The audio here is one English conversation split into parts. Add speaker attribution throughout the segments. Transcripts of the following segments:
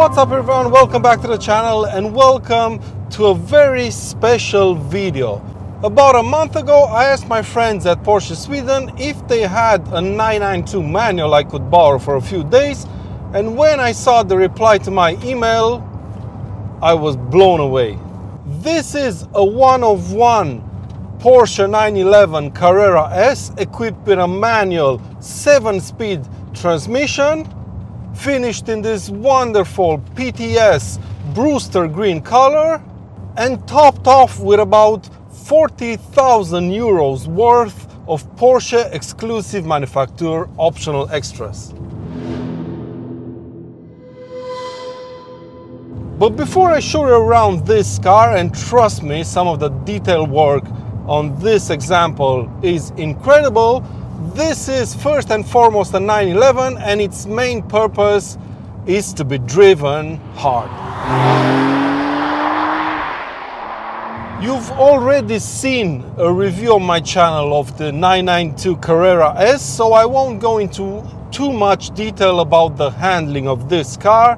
Speaker 1: What's up everyone, welcome back to the channel and welcome to a very special video. About a month ago I asked my friends at Porsche Sweden if they had a 992 manual I could borrow for a few days and when I saw the reply to my email I was blown away. This is a one of one Porsche 911 Carrera S equipped with a manual 7-speed transmission finished in this wonderful PTS Brewster green color and topped off with about 40,000 euros worth of Porsche exclusive manufacturer optional extras. But before I show you around this car, and trust me, some of the detail work on this example is incredible, this is first and foremost a 911 and its main purpose is to be driven hard. You've already seen a review on my channel of the 992 Carrera S, so I won't go into too much detail about the handling of this car,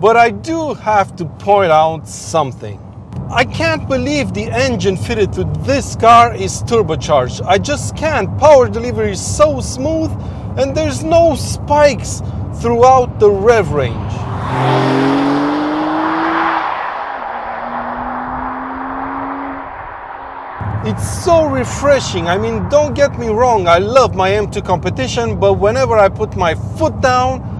Speaker 1: but I do have to point out something. I can't believe the engine fitted to this car is turbocharged. I just can't. Power delivery is so smooth and there's no spikes throughout the rev range. It's so refreshing. I mean, don't get me wrong, I love my M2 competition, but whenever I put my foot down,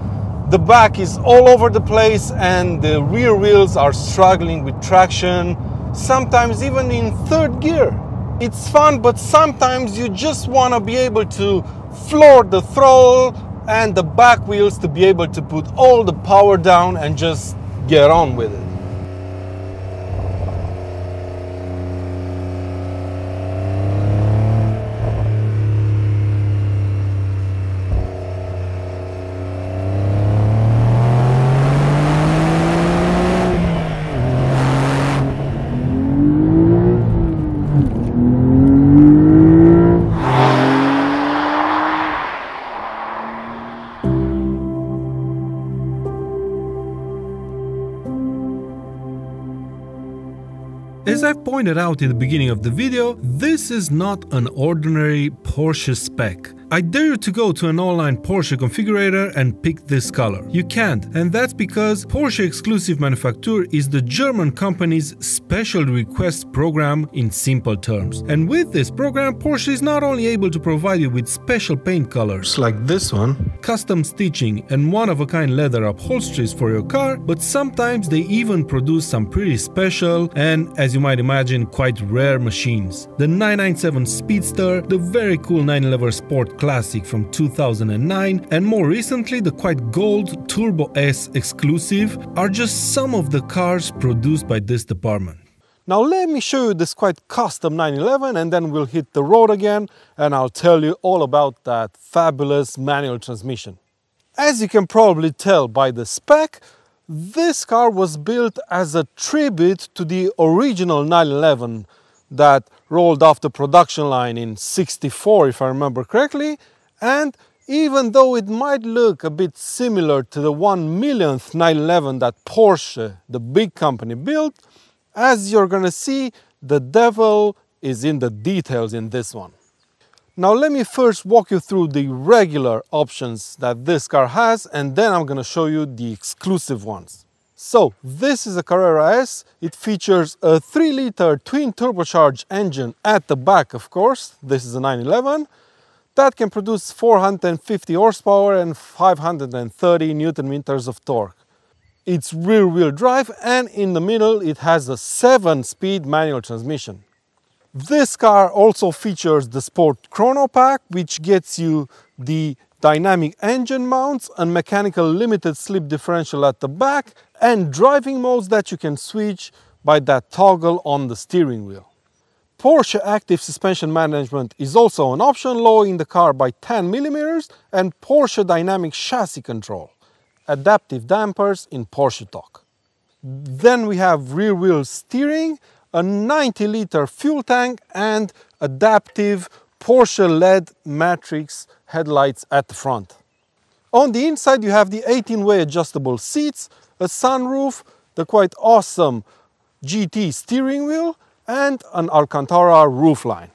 Speaker 1: the back is all over the place and the rear wheels are struggling with traction, sometimes even in third gear. It's fun, but sometimes you just want to be able to floor the throttle and the back wheels to be able to put all the power down and just get on with it. Pointed out in the beginning of the video, this is not an ordinary Porsche spec. I dare you to go to an online Porsche configurator and pick this color. You can't, and that's because Porsche Exclusive Manufaktur is the German company's special request program in simple terms. And with this program, Porsche is not only able to provide you with special paint colors like this one, custom stitching and one-of-a-kind leather upholsteries for your car, but sometimes they even produce some pretty special and, as you might imagine, quite rare machines. The 997 Speedster, the very cool 911 Sport Classic from 2009 and more recently the quite gold Turbo S exclusive are just some of the cars produced by this department. Now let me show you this quite custom 911 and then we'll hit the road again and I'll tell you all about that fabulous manual transmission. As you can probably tell by the spec, this car was built as a tribute to the original 911 that rolled off the production line in 64 if I remember correctly and even though it might look a bit similar to the 1 millionth 911 that Porsche, the big company, built, as you're gonna see, the devil is in the details in this one. Now let me first walk you through the regular options that this car has and then I'm gonna show you the exclusive ones. So this is a Carrera S. It features a 3 liter twin turbocharged engine at the back of course. This is a 911 that can produce 450 horsepower and 530 newton meters of torque. It's rear wheel drive and in the middle it has a 7 speed manual transmission. This car also features the Sport Chrono Pack which gets you the dynamic engine mounts, and mechanical limited slip differential at the back, and driving modes that you can switch by that toggle on the steering wheel. Porsche Active Suspension Management is also an option, lowering the car by 10 millimeters, and Porsche Dynamic Chassis Control, adaptive dampers in Porsche Talk. Then we have rear wheel steering, a 90 liter fuel tank, and adaptive Porsche LED matrix headlights at the front. On the inside you have the 18-way adjustable seats, a sunroof, the quite awesome GT steering wheel, and an Alcantara roofline.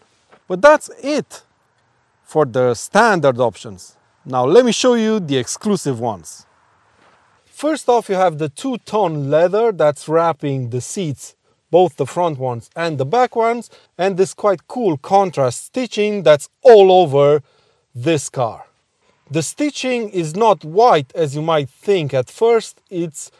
Speaker 1: But that's it for the standard options. Now let me show you the exclusive ones. First off, you have the two-tone leather that's wrapping the seats, both the front ones and the back ones, and this quite cool contrast stitching that's all over this car. The stitching is not white as you might think at first, it's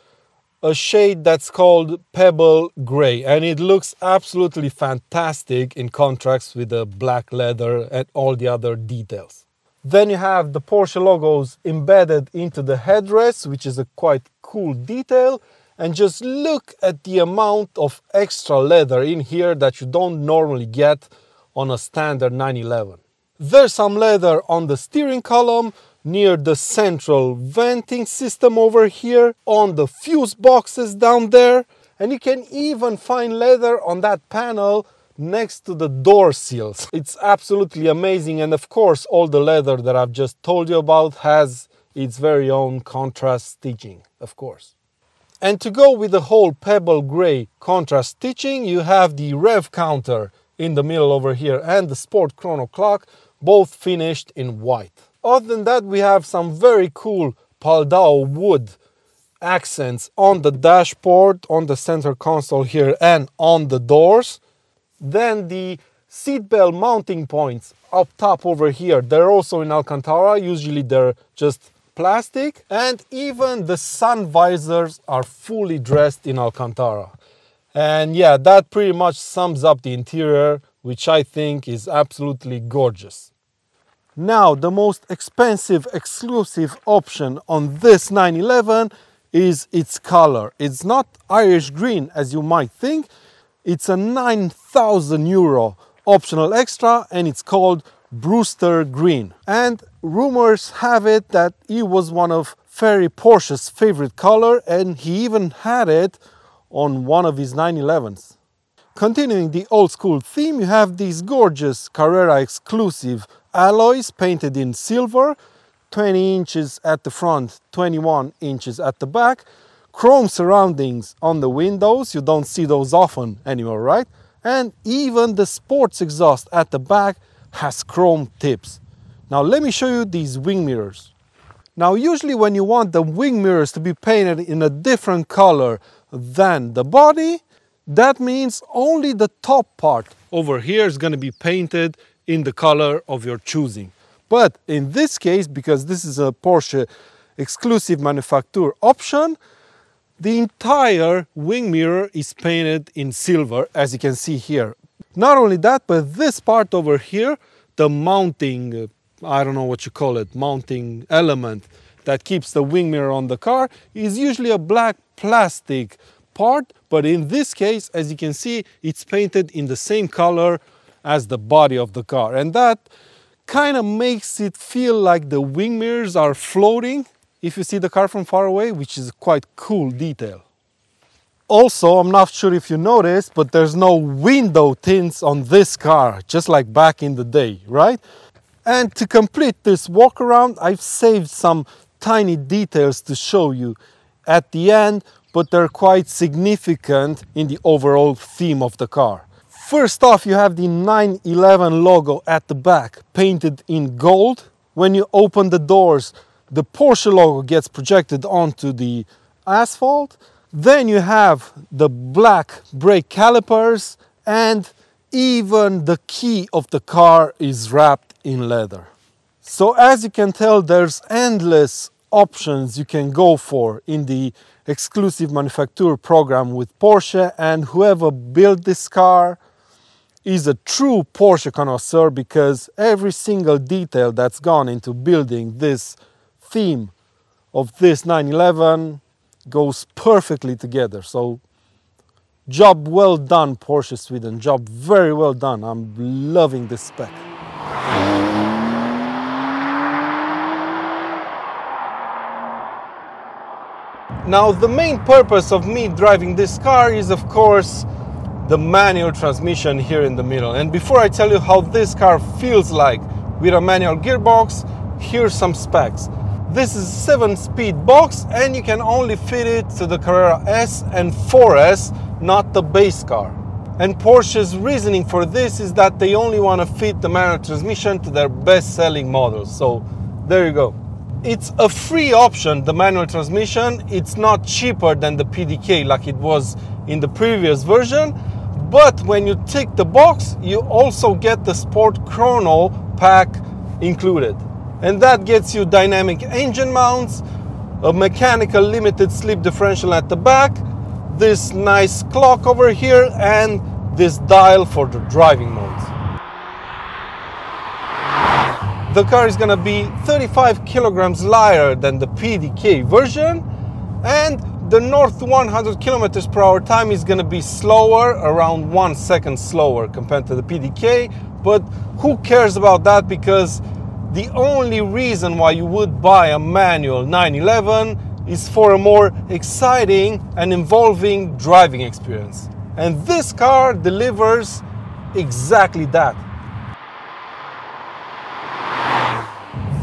Speaker 1: a shade that's called pebble gray and it looks absolutely fantastic in contrast with the black leather and all the other details. Then you have the Porsche logos embedded into the headrest, which is a quite cool detail. And just look at the amount of extra leather in here that you don't normally get on a standard 911. There's some leather on the steering column, near the central venting system over here, on the fuse boxes down there, and you can even find leather on that panel next to the door seals. It's absolutely amazing and of course all the leather that I've just told you about has its very own contrast stitching, of course. And to go with the whole pebble gray contrast stitching, you have the rev counter in the middle over here and the sport chrono clock, both finished in white. Other than that, we have some very cool Paldao wood accents on the dashboard, on the center console here, and on the doors. Then the seatbelt mounting points up top over here, they're also in Alcantara. Usually they're just plastic. And even the sun visors are fully dressed in Alcantara. And yeah, that pretty much sums up the interior, which I think is absolutely gorgeous. Now, the most expensive exclusive option on this 911 is its color. It's not Irish green as you might think. It's a 9,000 euro optional extra and it's called Brewster Green. And rumors have it that it was one of Ferry Porsche's favorite color and he even had it on one of his 911s. Continuing the old school theme, you have these gorgeous Carrera exclusive alloys painted in silver, 20 inches at the front, 21 inches at the back. Chrome surroundings on the windows, you don't see those often anymore, right? And even the sports exhaust at the back has chrome tips. Now let me show you these wing mirrors. Now usually when you want the wing mirrors to be painted in a different color than the body, that means only the top part over here is going to be painted in the color of your choosing. But in this case, because this is a Porsche exclusive manufacturer option, the entire wing mirror is painted in silver, as you can see here. Not only that, but this part over here, the mounting, I don't know what you call it, mounting element that keeps the wing mirror on the car is usually a black plastic part, but in this case, as you can see, it's painted in the same color as the body of the car. And that kind of makes it feel like the wing mirrors are floating if you see the car from far away, which is quite cool detail. Also, I'm not sure if you noticed, but there's no window tints on this car, just like back in the day, right? And to complete this walk around, I've saved some tiny details to show you at the end, but they're quite significant in the overall theme of the car. First off, you have the 911 logo at the back, painted in gold. When you open the doors, the Porsche logo gets projected onto the asphalt. Then you have the black brake calipers and even the key of the car is wrapped in leather. So as you can tell, there's endless options you can go for in the exclusive manufacturer program with Porsche and whoever built this car is a true Porsche connoisseur because every single detail that's gone into building this theme of this 911 goes perfectly together. So job well done Porsche Sweden, job very well done. I'm loving this spec. Now the main purpose of me driving this car is of course the manual transmission here in the middle. And before I tell you how this car feels like with a manual gearbox, here's some specs. This is 7-speed box and you can only fit it to the Carrera S and 4S, not the base car. And Porsche's reasoning for this is that they only want to fit the manual transmission to their best-selling models. So there you go. It's a free option, the manual transmission. It's not cheaper than the PDK like it was in the previous version. But when you tick the box, you also get the Sport Chrono pack included. And that gets you dynamic engine mounts, a mechanical limited slip differential at the back, this nice clock over here and this dial for the driving modes. The car is gonna be 35 kilograms lighter than the PDK version and the north 100 kilometers per hour time is gonna be slower, around one second slower compared to the PDK, but who cares about that because the only reason why you would buy a manual 911 is for a more exciting and involving driving experience. And this car delivers exactly that.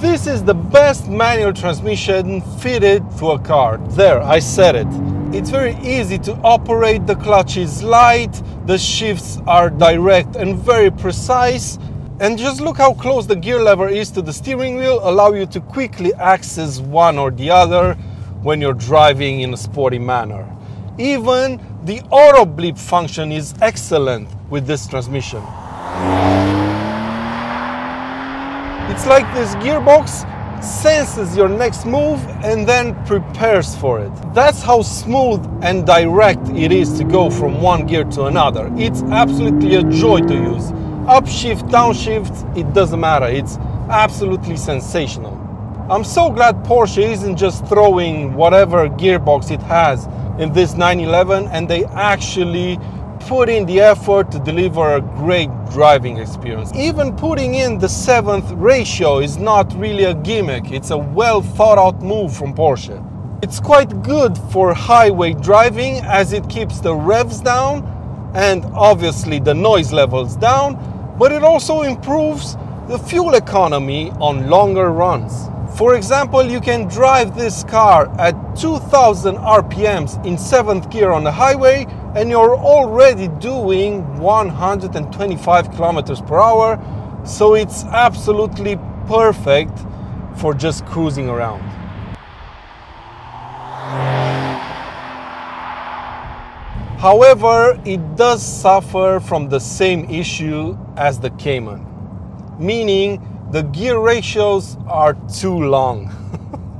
Speaker 1: This is the best manual transmission fitted to a car. There, I said it. It's very easy to operate, the clutch is light, the shifts are direct and very precise. And just look how close the gear lever is to the steering wheel, allow you to quickly access one or the other when you're driving in a sporty manner. Even the auto blip function is excellent with this transmission. It's like this gearbox senses your next move and then prepares for it. That's how smooth and direct it is to go from one gear to another. It's absolutely a joy to use. Upshift, downshift, it doesn't matter. It's absolutely sensational. I'm so glad Porsche isn't just throwing whatever gearbox it has in this 911 and they actually put in the effort to deliver a great driving experience. Even putting in the seventh ratio is not really a gimmick, it's a well thought out move from Porsche. It's quite good for highway driving as it keeps the revs down and obviously the noise levels down, but it also improves the fuel economy on longer runs. For example, you can drive this car at 2000 RPMs in 7th gear on the highway and you're already doing 125 kilometers per hour, so it's absolutely perfect for just cruising around. However, it does suffer from the same issue as the Cayman, meaning the gear ratios are too long.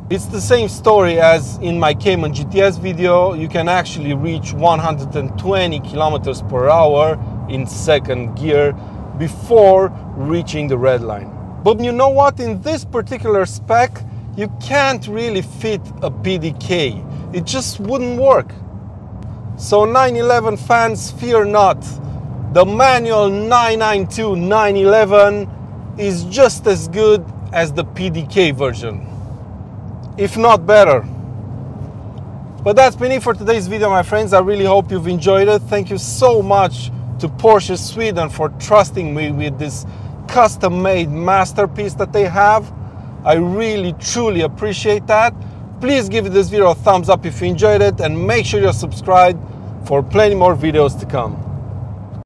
Speaker 1: it's the same story as in my Cayman GTS video. You can actually reach 120 kilometers per hour in second gear before reaching the red line. But you know what? In this particular spec, you can't really fit a PDK. It just wouldn't work. So 911 fans, fear not. The manual 992 911 is just as good as the PDK version, if not better. But that's been it for today's video, my friends. I really hope you've enjoyed it. Thank you so much to Porsche Sweden for trusting me with this custom-made masterpiece that they have. I really, truly appreciate that. Please give this video a thumbs up if you enjoyed it and make sure you're subscribed for plenty more videos to come.